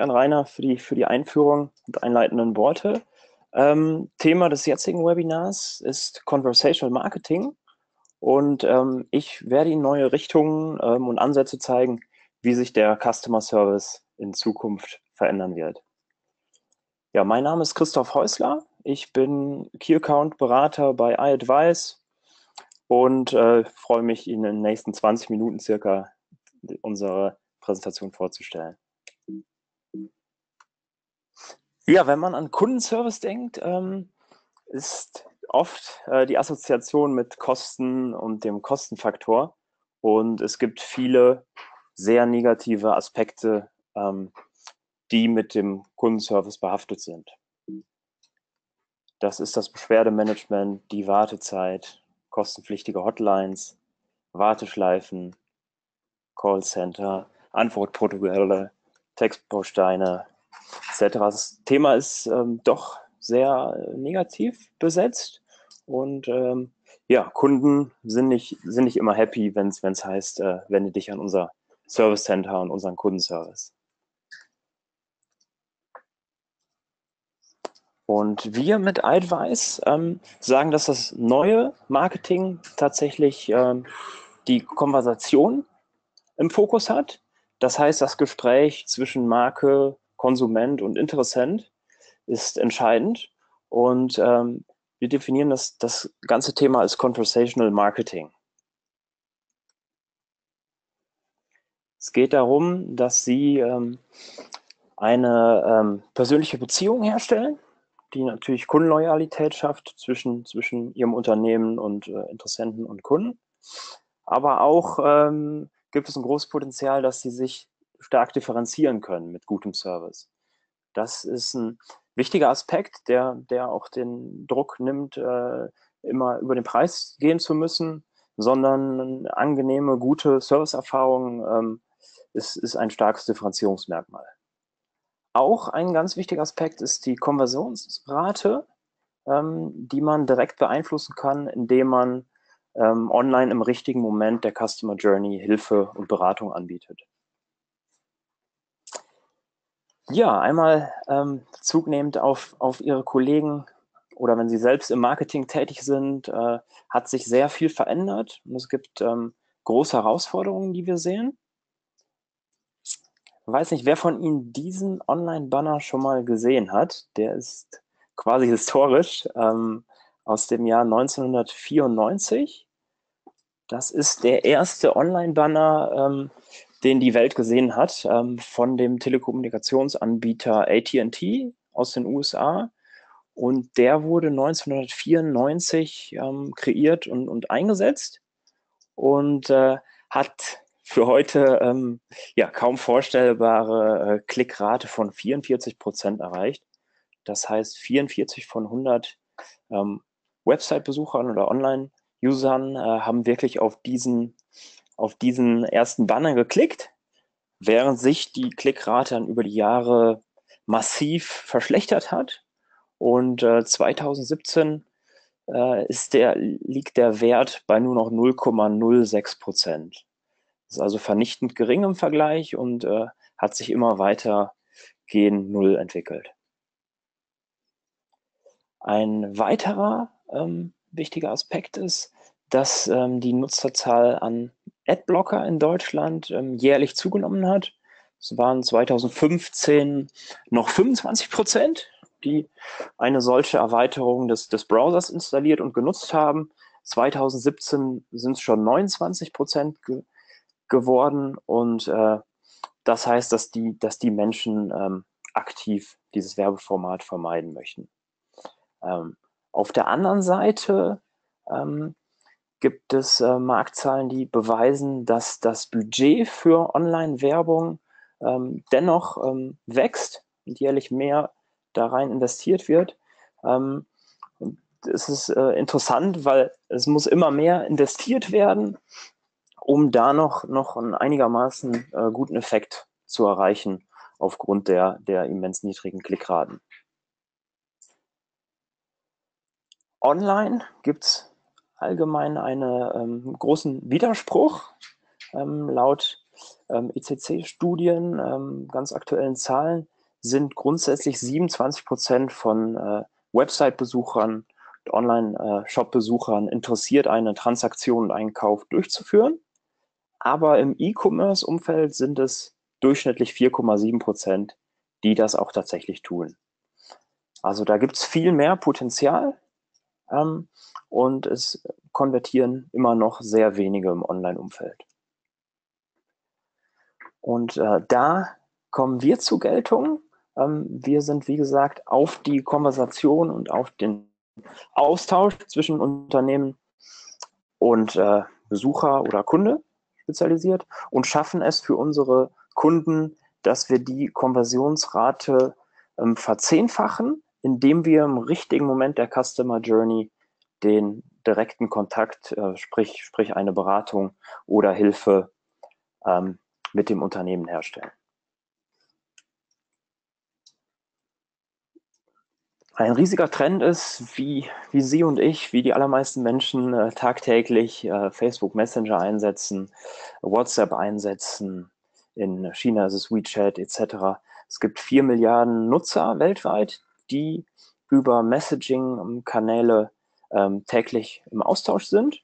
an Rainer für die, für die Einführung und einleitenden Worte. Ähm, Thema des jetzigen Webinars ist Conversational Marketing und ähm, ich werde Ihnen neue Richtungen ähm, und Ansätze zeigen, wie sich der Customer Service in Zukunft verändern wird. Ja, mein Name ist Christoph Häusler. Ich bin Key Account Berater bei iAdvice und äh, freue mich, Ihnen in den nächsten 20 Minuten circa unsere Präsentation vorzustellen. Ja, wenn man an Kundenservice denkt, ähm, ist oft äh, die Assoziation mit Kosten und dem Kostenfaktor. Und es gibt viele sehr negative Aspekte, ähm, die mit dem Kundenservice behaftet sind. Das ist das Beschwerdemanagement, die Wartezeit, kostenpflichtige Hotlines, Warteschleifen, Callcenter, Antwortprotokolle, Textbausteine etc. Das Thema ist ähm, doch sehr negativ besetzt und ähm, ja, Kunden sind nicht, sind nicht immer happy, wenn es heißt, äh, wende dich an unser Service Center und unseren Kundenservice. Und wir mit iAdvice ähm, sagen, dass das neue Marketing tatsächlich ähm, die Konversation im Fokus hat. Das heißt, das Gespräch zwischen Marke, Konsument und Interessent ist entscheidend. Und ähm, wir definieren das, das ganze Thema als Conversational Marketing. Es geht darum, dass Sie ähm, eine ähm, persönliche Beziehung herstellen die natürlich Kundenloyalität schafft zwischen, zwischen ihrem Unternehmen und äh, Interessenten und Kunden. Aber auch ähm, gibt es ein großes Potenzial, dass sie sich stark differenzieren können mit gutem Service. Das ist ein wichtiger Aspekt, der, der auch den Druck nimmt, äh, immer über den Preis gehen zu müssen, sondern angenehme, gute Serviceerfahrung ähm, ist, ist ein starkes Differenzierungsmerkmal. Auch ein ganz wichtiger Aspekt ist die Konversionsrate, ähm, die man direkt beeinflussen kann, indem man ähm, online im richtigen Moment der Customer Journey Hilfe und Beratung anbietet. Ja, einmal ähm, Zug nehmend auf, auf Ihre Kollegen oder wenn Sie selbst im Marketing tätig sind, äh, hat sich sehr viel verändert und es gibt ähm, große Herausforderungen, die wir sehen weiß nicht, wer von Ihnen diesen Online-Banner schon mal gesehen hat. Der ist quasi historisch ähm, aus dem Jahr 1994. Das ist der erste Online-Banner, ähm, den die Welt gesehen hat, ähm, von dem Telekommunikationsanbieter AT&T aus den USA. Und der wurde 1994 ähm, kreiert und, und eingesetzt und äh, hat für heute ähm, ja kaum vorstellbare äh, Klickrate von 44 Prozent erreicht. Das heißt, 44 von 100 ähm, Website-Besuchern oder Online-Usern äh, haben wirklich auf diesen, auf diesen ersten Banner geklickt, während sich die Klickrate dann über die Jahre massiv verschlechtert hat. Und äh, 2017 äh, ist der, liegt der Wert bei nur noch 0,06 Prozent. Ist also vernichtend gering im Vergleich und äh, hat sich immer weiter gen Null entwickelt. Ein weiterer ähm, wichtiger Aspekt ist, dass ähm, die Nutzerzahl an Adblocker in Deutschland ähm, jährlich zugenommen hat. Es waren 2015 noch 25 Prozent, die eine solche Erweiterung des, des Browsers installiert und genutzt haben. 2017 sind es schon 29 Prozent geworden und äh, das heißt, dass die, dass die Menschen ähm, aktiv dieses Werbeformat vermeiden möchten. Ähm, auf der anderen Seite ähm, gibt es äh, Marktzahlen, die beweisen, dass das Budget für Online-Werbung ähm, dennoch ähm, wächst und jährlich mehr da rein investiert wird. Ähm, es ist äh, interessant, weil es muss immer mehr investiert werden um da noch, noch einen einigermaßen äh, guten Effekt zu erreichen aufgrund der, der immens niedrigen Klickraten. Online gibt es allgemein einen ähm, großen Widerspruch. Ähm, laut ähm, ECC-Studien, ähm, ganz aktuellen Zahlen, sind grundsätzlich 27 Prozent von äh, Website-Besuchern und Online-Shop-Besuchern interessiert, eine Transaktion und Einkauf durchzuführen. Aber im E-Commerce-Umfeld sind es durchschnittlich 4,7 Prozent, die das auch tatsächlich tun. Also da gibt es viel mehr Potenzial ähm, und es konvertieren immer noch sehr wenige im Online-Umfeld. Und äh, da kommen wir zur Geltung. Ähm, wir sind, wie gesagt, auf die Konversation und auf den Austausch zwischen Unternehmen und äh, Besucher oder Kunde spezialisiert und schaffen es für unsere Kunden, dass wir die Konversionsrate ähm, verzehnfachen, indem wir im richtigen Moment der Customer Journey den direkten Kontakt, äh, sprich, sprich eine Beratung oder Hilfe ähm, mit dem Unternehmen herstellen. Ein riesiger Trend ist, wie, wie Sie und ich, wie die allermeisten Menschen äh, tagtäglich äh, Facebook Messenger einsetzen, WhatsApp einsetzen, in China ist es WeChat etc. Es gibt vier Milliarden Nutzer weltweit, die über Messaging-Kanäle ähm, täglich im Austausch sind.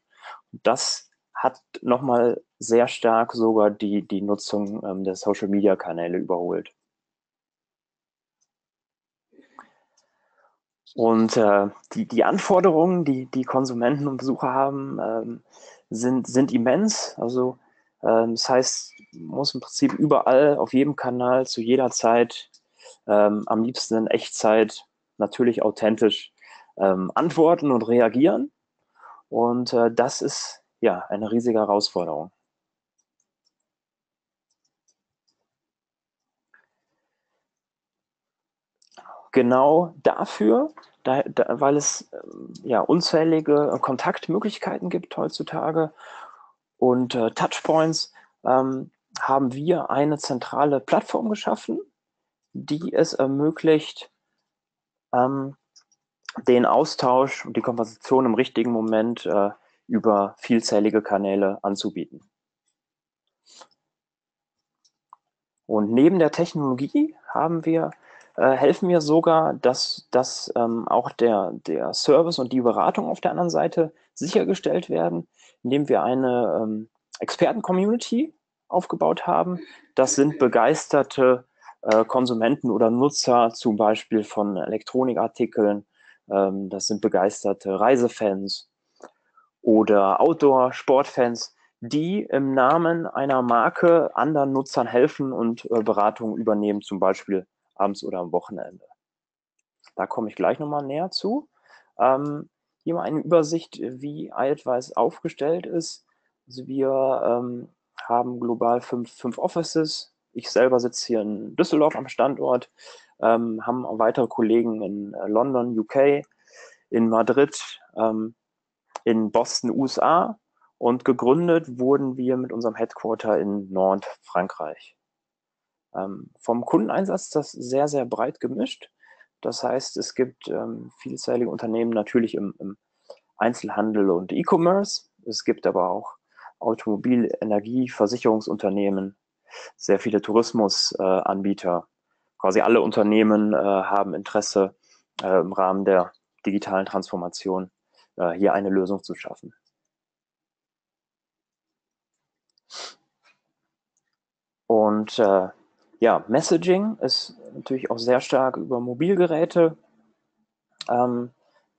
Das hat nochmal sehr stark sogar die, die Nutzung ähm, der Social-Media-Kanäle überholt. Und äh, die, die Anforderungen, die die Konsumenten und Besucher haben, ähm, sind, sind immens. Also ähm, das heißt, muss im Prinzip überall, auf jedem Kanal, zu jeder Zeit, ähm, am liebsten in Echtzeit, natürlich authentisch ähm, antworten und reagieren. Und äh, das ist ja eine riesige Herausforderung. genau dafür, da, da, weil es ähm, ja unzählige Kontaktmöglichkeiten gibt heutzutage und äh, Touchpoints, ähm, haben wir eine zentrale Plattform geschaffen, die es ermöglicht, ähm, den Austausch und die Konversation im richtigen Moment äh, über vielzählige Kanäle anzubieten. Und neben der Technologie haben wir äh, helfen mir sogar, dass, dass ähm, auch der, der Service und die Beratung auf der anderen Seite sichergestellt werden, indem wir eine ähm, Experten-Community aufgebaut haben. Das sind begeisterte äh, Konsumenten oder Nutzer zum Beispiel von Elektronikartikeln. Ähm, das sind begeisterte Reisefans oder Outdoor-Sportfans, die im Namen einer Marke anderen Nutzern helfen und äh, Beratungen übernehmen, zum Beispiel abends oder am Wochenende. Da komme ich gleich nochmal näher zu. Ähm, hier mal eine Übersicht, wie iAdvice aufgestellt ist. Also wir ähm, haben global fünf, fünf Offices. Ich selber sitze hier in Düsseldorf am Standort, ähm, haben weitere Kollegen in äh, London, UK, in Madrid, ähm, in Boston, USA und gegründet wurden wir mit unserem Headquarter in Nantes, Frankreich. Ähm, vom Kundeneinsatz ist das sehr, sehr breit gemischt. Das heißt, es gibt ähm, vielzählige Unternehmen natürlich im, im Einzelhandel und E-Commerce. Es gibt aber auch Automobil-, Energie-, Versicherungsunternehmen, sehr viele Tourismusanbieter. Quasi alle Unternehmen äh, haben Interesse äh, im Rahmen der digitalen Transformation äh, hier eine Lösung zu schaffen. Und ja, Messaging ist natürlich auch sehr stark über Mobilgeräte, ähm,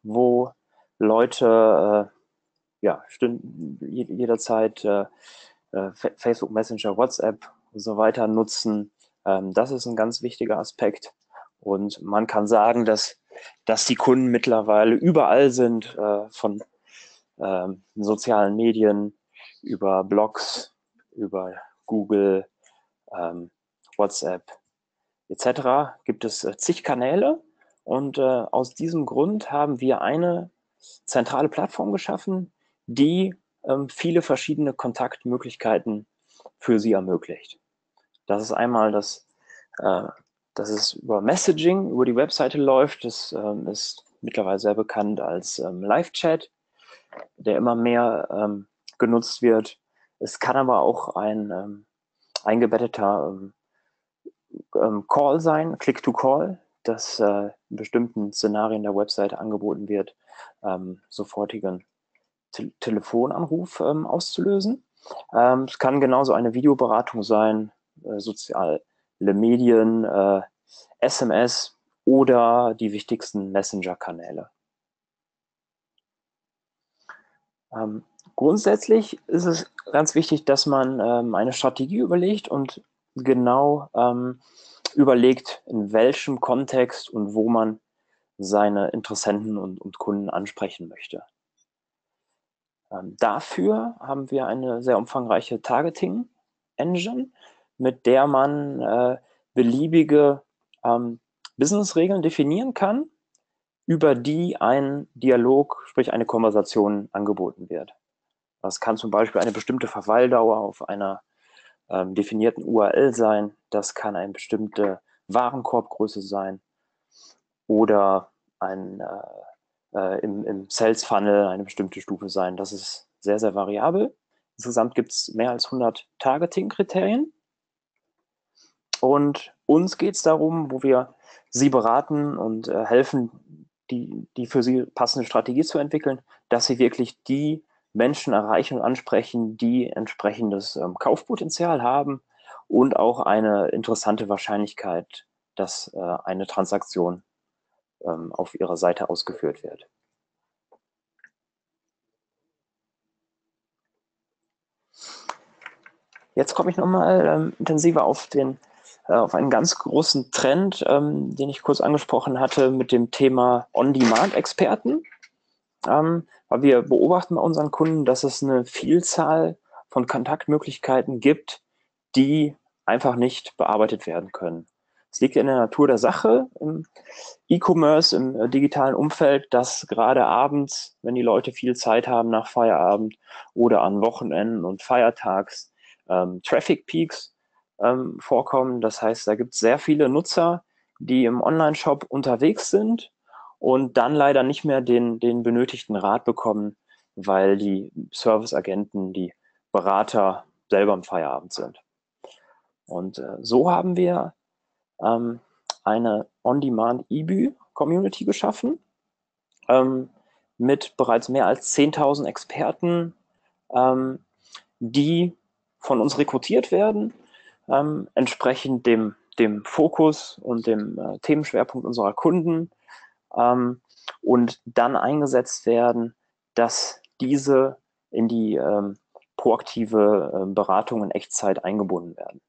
wo Leute ja, jederzeit äh, Facebook Messenger, WhatsApp so weiter nutzen. Ähm, das ist ein ganz wichtiger Aspekt. Und man kann sagen, dass, dass die Kunden mittlerweile überall sind, äh, von ähm, sozialen Medien über Blogs, über Google, ähm, WhatsApp etc. gibt es äh, zig Kanäle und äh, aus diesem Grund haben wir eine zentrale Plattform geschaffen, die ähm, viele verschiedene Kontaktmöglichkeiten für Sie ermöglicht. Das ist einmal das, äh, dass es über Messaging über die Webseite läuft. Das ähm, ist mittlerweile sehr bekannt als ähm, Live-Chat, der immer mehr ähm, genutzt wird. Es kann aber auch ein ähm, eingebetteter ähm, ähm, Call sein, Click-to-Call, das äh, in bestimmten Szenarien der Webseite angeboten wird, sofortigen Te Telefonanruf auszulösen. Es kann genauso eine Videoberatung sein, soziale Medien, äh, SMS oder die wichtigsten Messenger-Kanäle. Ähm, grundsätzlich ist es ganz wichtig, dass man ähm, eine Strategie überlegt und genau ähm, überlegt, in welchem Kontext und wo man seine Interessenten und, und Kunden ansprechen möchte. Ähm, dafür haben wir eine sehr umfangreiche Targeting-Engine, mit der man äh, beliebige ähm, Business-Regeln definieren kann, über die ein Dialog, sprich eine Konversation angeboten wird. Das kann zum Beispiel eine bestimmte Verweildauer auf einer ähm, definierten URL sein. Das kann eine bestimmte Warenkorbgröße sein oder ein, äh, äh, im, im Sales Funnel eine bestimmte Stufe sein. Das ist sehr, sehr variabel. Insgesamt gibt es mehr als 100 Targeting-Kriterien. Und uns geht es darum, wo wir Sie beraten und äh, helfen, die, die für Sie passende Strategie zu entwickeln, dass Sie wirklich die Menschen erreichen und ansprechen, die entsprechendes ähm, Kaufpotenzial haben und auch eine interessante Wahrscheinlichkeit, dass äh, eine Transaktion ähm, auf Ihrer Seite ausgeführt wird. Jetzt komme ich nochmal ähm, intensiver auf, den, auf einen ganz großen Trend, ähm, den ich kurz angesprochen hatte mit dem Thema On-Demand-Experten. Ähm, weil wir beobachten bei unseren Kunden, dass es eine Vielzahl von Kontaktmöglichkeiten gibt, die einfach nicht bearbeitet werden können. Es liegt in der Natur der Sache im E-Commerce, im äh, digitalen Umfeld, dass gerade abends, wenn die Leute viel Zeit haben nach Feierabend oder an Wochenenden und Feiertags, ähm, Traffic Peaks ähm, vorkommen. Das heißt, da gibt es sehr viele Nutzer, die im Online-Shop unterwegs sind und dann leider nicht mehr den, den benötigten Rat bekommen, weil die Serviceagenten, die Berater selber im Feierabend sind. Und äh, so haben wir ähm, eine On-Demand EBU-Community geschaffen ähm, mit bereits mehr als 10.000 Experten, ähm, die von uns rekrutiert werden, ähm, entsprechend dem, dem Fokus und dem äh, Themenschwerpunkt unserer Kunden ähm, und dann eingesetzt werden, dass diese in die ähm, proaktive äh, Beratung in Echtzeit eingebunden werden.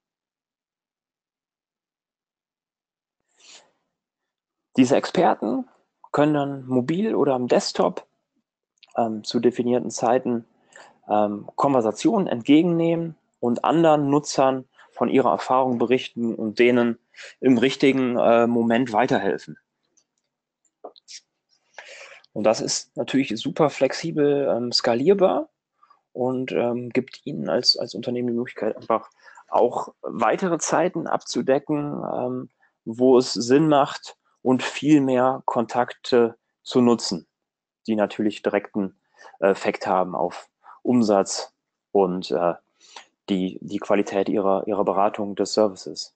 Diese Experten können dann mobil oder am Desktop ähm, zu definierten Zeiten ähm, Konversationen entgegennehmen und anderen Nutzern von ihrer Erfahrung berichten und denen im richtigen äh, Moment weiterhelfen. Und das ist natürlich super flexibel ähm, skalierbar und ähm, gibt Ihnen als, als Unternehmen die Möglichkeit, einfach auch weitere Zeiten abzudecken, ähm, wo es Sinn macht und viel mehr Kontakte zu nutzen, die natürlich direkten Effekt haben auf Umsatz und äh, die, die Qualität ihrer, ihrer Beratung des Services.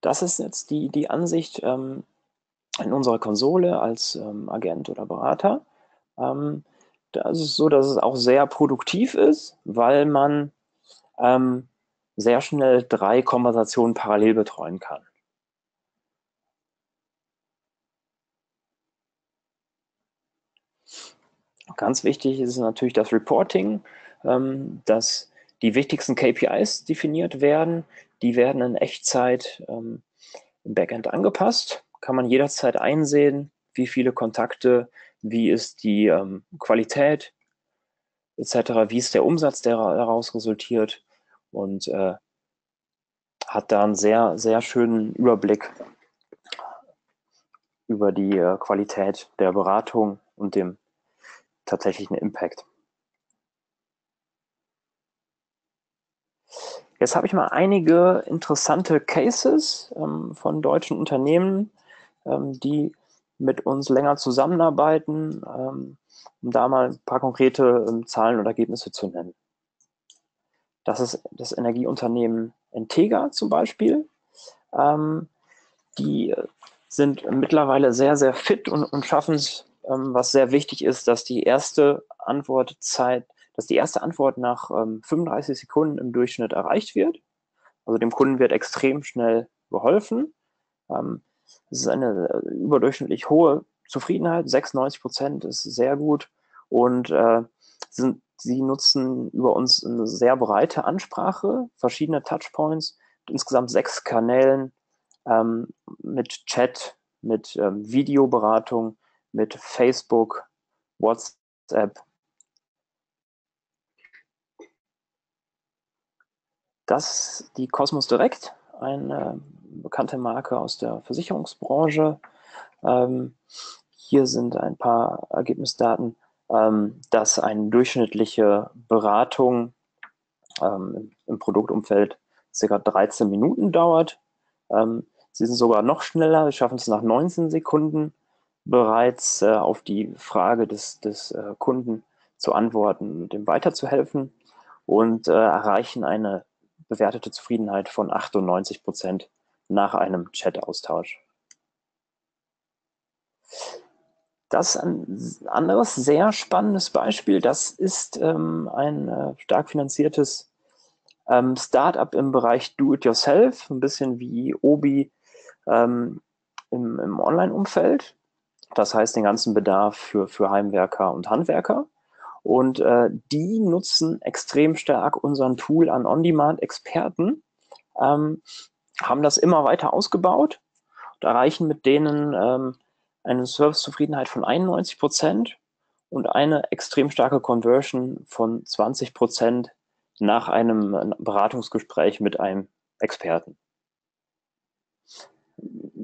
Das ist jetzt die, die Ansicht, ähm, in unserer Konsole als ähm, Agent oder Berater. Ähm, da ist es so, dass es auch sehr produktiv ist, weil man ähm, sehr schnell drei Konversationen parallel betreuen kann. Ganz wichtig ist natürlich das Reporting, ähm, dass die wichtigsten KPIs definiert werden. Die werden in Echtzeit ähm, im Backend angepasst kann man jederzeit einsehen, wie viele Kontakte, wie ist die ähm, Qualität etc., wie ist der Umsatz, der daraus resultiert und äh, hat da einen sehr, sehr schönen Überblick über die äh, Qualität der Beratung und dem tatsächlichen Impact. Jetzt habe ich mal einige interessante Cases ähm, von deutschen Unternehmen ähm, die mit uns länger zusammenarbeiten, ähm, um da mal ein paar konkrete ähm, Zahlen und Ergebnisse zu nennen. Das ist das Energieunternehmen Integra zum Beispiel. Ähm, die sind mittlerweile sehr, sehr fit und, und schaffen es, ähm, was sehr wichtig ist, dass die erste Antwortzeit, dass die erste Antwort nach ähm, 35 Sekunden im Durchschnitt erreicht wird. Also dem Kunden wird extrem schnell geholfen. Ähm, es ist eine äh, überdurchschnittlich hohe Zufriedenheit, 96 Prozent ist sehr gut und äh, sind, sie nutzen über uns eine sehr breite Ansprache, verschiedene Touchpoints, insgesamt sechs Kanälen ähm, mit Chat, mit ähm, Videoberatung, mit Facebook, WhatsApp. Das die Cosmos Direct, eine bekannte Marke aus der Versicherungsbranche. Ähm, hier sind ein paar Ergebnisdaten, ähm, dass eine durchschnittliche Beratung ähm, im Produktumfeld ca. 13 Minuten dauert. Ähm, sie sind sogar noch schneller, wir schaffen es nach 19 Sekunden bereits äh, auf die Frage des, des äh, Kunden zu antworten und dem weiterzuhelfen und äh, erreichen eine bewertete Zufriedenheit von 98 Prozent nach einem Chat-Austausch. Das ist ein anderes sehr spannendes Beispiel. Das ist ähm, ein äh, stark finanziertes ähm, Startup im Bereich Do-it-yourself, ein bisschen wie Obi ähm, im, im Online-Umfeld. Das heißt, den ganzen Bedarf für, für Heimwerker und Handwerker. Und äh, die nutzen extrem stark unseren Tool an On-Demand-Experten, ähm, haben das immer weiter ausgebaut. Und erreichen mit denen ähm, eine Servicezufriedenheit von 91 Prozent und eine extrem starke Conversion von 20 Prozent nach einem Beratungsgespräch mit einem Experten.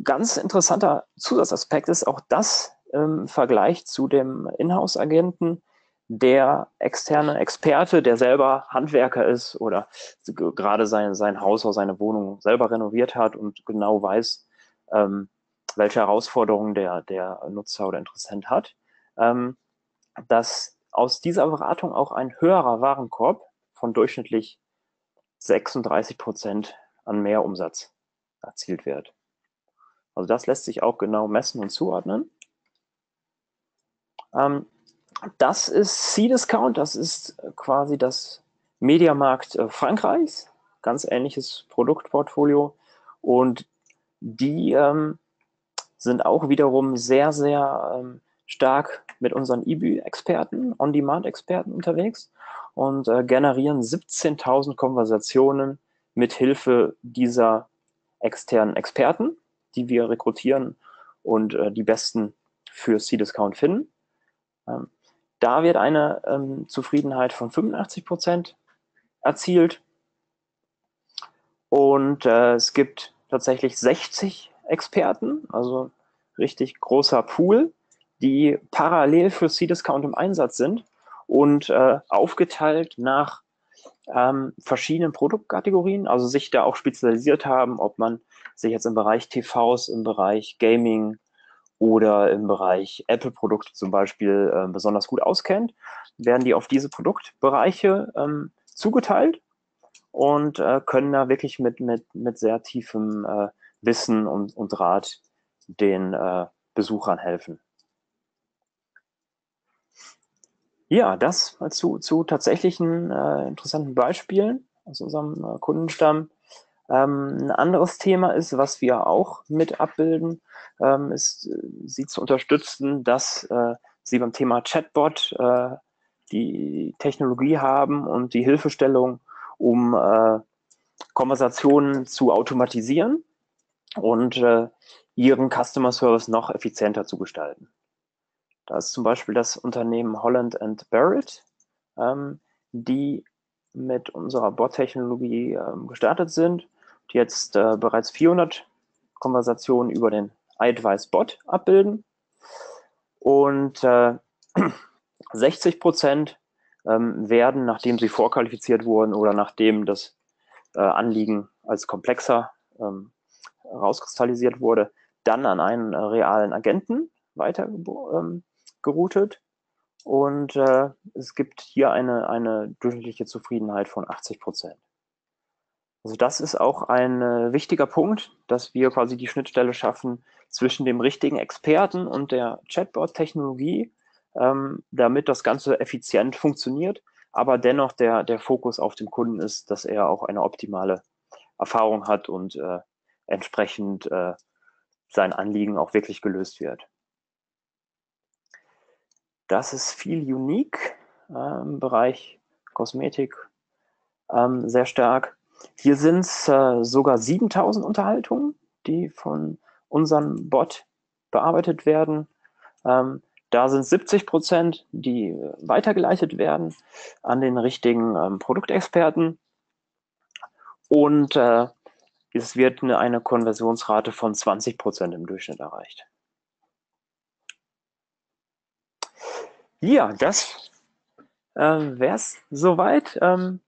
Ganz interessanter Zusatzaspekt ist auch das im Vergleich zu dem Inhouse-Agenten, der externe Experte, der selber Handwerker ist oder gerade sein, sein Haus oder seine Wohnung selber renoviert hat und genau weiß, ähm, welche Herausforderungen der, der Nutzer oder Interessent hat, ähm, dass aus dieser Beratung auch ein höherer Warenkorb von durchschnittlich 36 Prozent an Mehrumsatz erzielt wird. Also das lässt sich auch genau messen und zuordnen. Ähm, das ist C-Discount, das ist quasi das Mediamarkt äh, Frankreichs, ganz ähnliches Produktportfolio und die ähm, sind auch wiederum sehr, sehr ähm, stark mit unseren eBay-Experten, On-Demand-Experten unterwegs und äh, generieren 17.000 Konversationen mit Hilfe dieser externen Experten, die wir rekrutieren und äh, die besten für C-Discount finden. Ähm, da wird eine ähm, Zufriedenheit von 85 Prozent erzielt. Und äh, es gibt tatsächlich 60 Experten, also richtig großer Pool, die parallel für C-Discount im Einsatz sind und äh, aufgeteilt nach ähm, verschiedenen Produktkategorien, also sich da auch spezialisiert haben, ob man sich jetzt im Bereich TVs, im Bereich Gaming oder im Bereich Apple-Produkte zum Beispiel äh, besonders gut auskennt, werden die auf diese Produktbereiche ähm, zugeteilt und äh, können da wirklich mit, mit, mit sehr tiefem äh, Wissen und, und Rat den äh, Besuchern helfen. Ja, das zu, zu tatsächlichen äh, interessanten Beispielen aus unserem äh, Kundenstamm. Ähm, ein anderes Thema ist, was wir auch mit abbilden, ähm, ist, äh, Sie zu unterstützen, dass äh, Sie beim Thema Chatbot äh, die Technologie haben und die Hilfestellung, um äh, Konversationen zu automatisieren und äh, Ihren Customer Service noch effizienter zu gestalten. Da ist zum Beispiel das Unternehmen Holland and Barrett, ähm, die mit unserer Bot-Technologie ähm, gestartet sind, die jetzt äh, bereits 400 Konversationen über den iAdvice Bot abbilden und äh, 60 Prozent ähm, werden, nachdem sie vorqualifiziert wurden oder nachdem das äh, Anliegen als komplexer ähm, rauskristallisiert wurde, dann an einen äh, realen Agenten weiter ähm, und äh, es gibt hier eine, eine durchschnittliche Zufriedenheit von 80 Prozent. Also das ist auch ein äh, wichtiger Punkt, dass wir quasi die Schnittstelle schaffen zwischen dem richtigen Experten und der Chatbot-Technologie, ähm, damit das Ganze effizient funktioniert, aber dennoch der, der Fokus auf dem Kunden ist, dass er auch eine optimale Erfahrung hat und äh, entsprechend äh, sein Anliegen auch wirklich gelöst wird. Das ist viel unique im Bereich Kosmetik ähm, sehr stark. Hier sind es äh, sogar 7000 Unterhaltungen, die von unserem Bot bearbeitet werden. Ähm, da sind 70 Prozent, die weitergeleitet werden an den richtigen ähm, Produktexperten. Und äh, es wird eine, eine Konversionsrate von 20 Prozent im Durchschnitt erreicht. Ja, das äh, wäre es soweit. Ähm,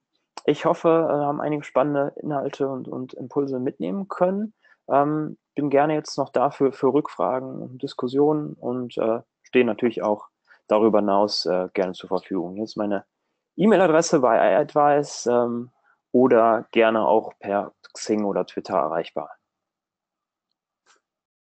ich hoffe, wir haben einige spannende Inhalte und, und Impulse mitnehmen können. Ähm, bin gerne jetzt noch dafür für Rückfragen und Diskussionen und äh, stehe natürlich auch darüber hinaus äh, gerne zur Verfügung. Hier ist meine E-Mail-Adresse bei iAdvice ähm, oder gerne auch per Xing oder Twitter erreichbar.